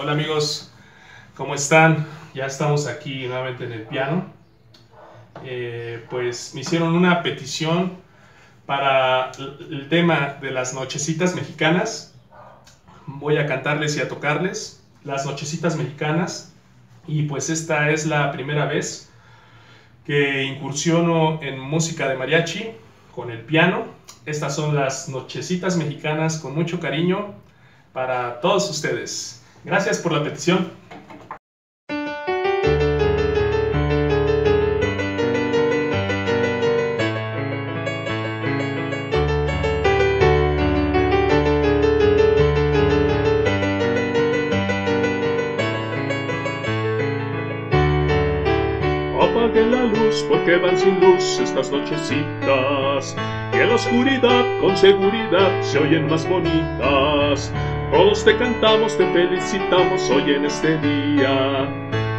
Hola amigos, ¿cómo están? Ya estamos aquí nuevamente en el piano. Eh, pues me hicieron una petición para el tema de las nochecitas mexicanas. Voy a cantarles y a tocarles las nochecitas mexicanas. Y pues esta es la primera vez que incursiono en música de mariachi con el piano. Estas son las nochecitas mexicanas con mucho cariño para todos ustedes. Gracias por la petición. Apague la luz porque van sin luz estas nochecitas y en la oscuridad con seguridad se oyen más bonitas. Todos te cantamos, te felicitamos hoy en este día.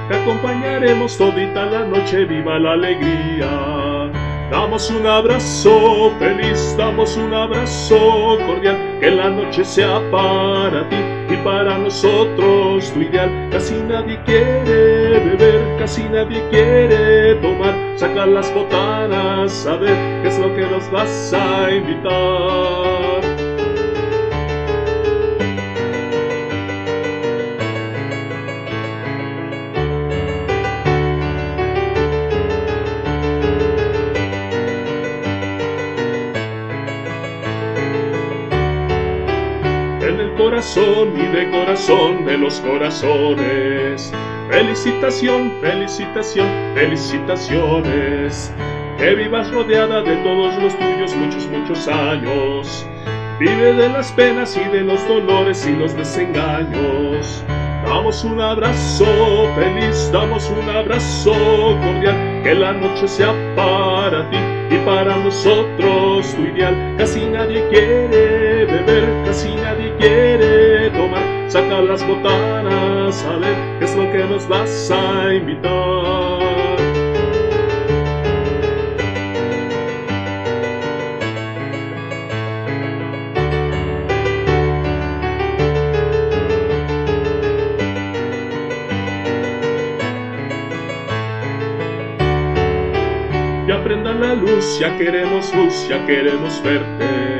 Te acompañaremos todita la noche, viva la alegría. Damos un abrazo feliz, damos un abrazo cordial, que la noche sea para ti y para nosotros tu ideal. Casi nadie quiere beber, casi nadie quiere tomar. Saca las botanas a ver qué es lo que nos vas a invitar. Corazón y de corazón de los corazones. Felicitación, felicitación, felicitaciones. Que vivas rodeada de todos los tuyos muchos, muchos años. Vive de las penas y de los dolores y los desengaños. Damos un abrazo feliz, damos un abrazo cordial, que la noche sea para ti y para nosotros tu ideal. Casi nadie quiere beber, casi nadie. Saca las botanas a ver qué es lo que nos vas a invitar. Ya prendan la luz, ya queremos luz, ya queremos verte.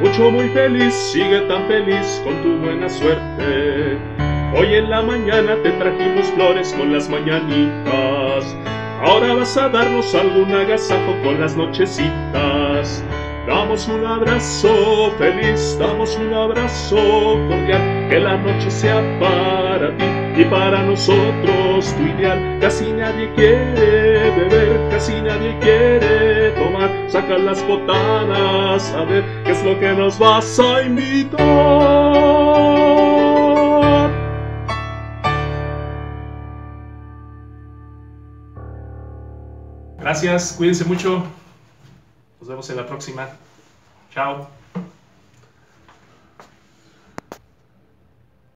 Mucho muy feliz, sigue tan feliz con tu buena suerte. Hoy en la mañana te trajimos flores con las mañanitas. Ahora vas a darnos algún agasajo con las nochecitas. Damos un abrazo feliz, damos un abrazo cordial, que la noche sea para ti y para nosotros tu ideal. Casi nadie quiere beber, casi nadie quiere tomar. Saca las botanas a ver qué es lo que nos vas a invitar. Gracias, cuídense mucho. Nos vemos en la próxima. Chao.